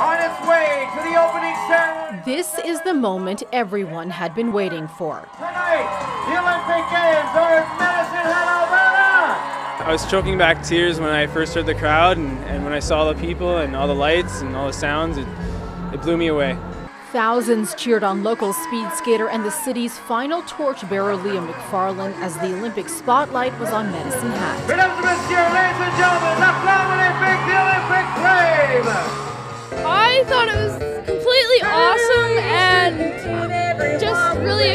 on its way to the opening ceremony. This is the moment everyone had been waiting for. Tonight, the Olympic Games are in Medicine Hat, Alberta. I was choking back tears when I first heard the crowd and, and when I saw the people and all the lights and all the sounds. It, it blew me away. Thousands cheered on local speed skater and the city's final torchbearer, Liam MacFarlane, as the Olympic spotlight was on Medicine Hat. Mesdames ladies and gentlemen,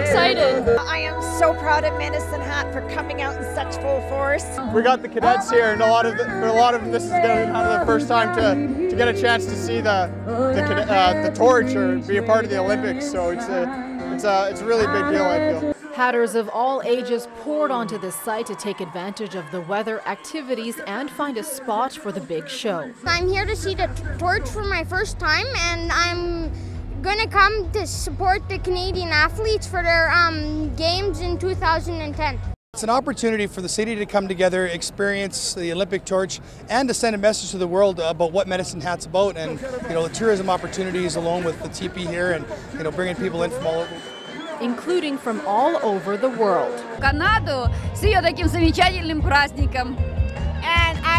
excited. I am so proud of Medicine Hat for coming out in such full force. We got the cadets here, and a lot of the, for a lot of them, this is going to be kind of the first time to, to get a chance to see the the, uh, the torch or be a part of the Olympics. So it's a it's a it's a really big deal. I feel. Hatters of all ages poured onto the site to take advantage of the weather, activities, and find a spot for the big show. I'm here to see the torch for my first time, and I'm gonna come to support the Canadian athletes for their um, games in 2010. It's an opportunity for the city to come together, experience the Olympic torch, and to send a message to the world about what Medicine Hat's about, and you know the tourism opportunities along with the teepee here, and you know bringing people in from all over. including from all over the world. Канаду с ее таким замечательным праздником.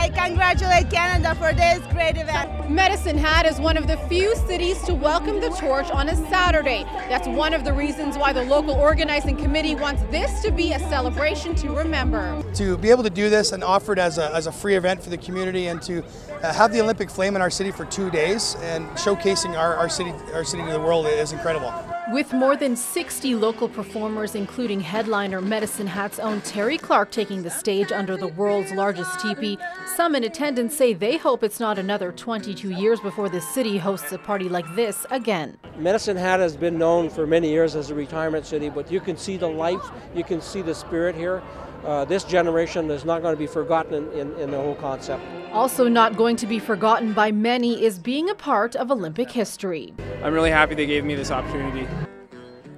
and I congratulate Canada for this great event. Medicine Hat is one of the few cities to welcome the torch on a Saturday. That's one of the reasons why the local organizing committee wants this to be a celebration to remember. To be able to do this and offer it as a, as a free event for the community, and to uh, have the Olympic flame in our city for two days and showcasing our, our city our city to the world is incredible. With more than 60 local performers, including headliner Medicine Hat's own Terri Clark taking the stage under the world's largest teepee, some in attendance say they hope it's not another 22 years before the city hosts a party like this again. Medicine Hat has been known for many years as a retirement city, but you can see the life, you can see the spirit here. Uh, this generation is not going to be forgotten in, in, in the whole concept. Also, not going to be forgotten by many is being a part of Olympic history. I'm really happy they gave me this opportunity.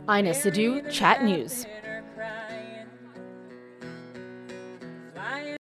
Ina Sidhu, Chat News.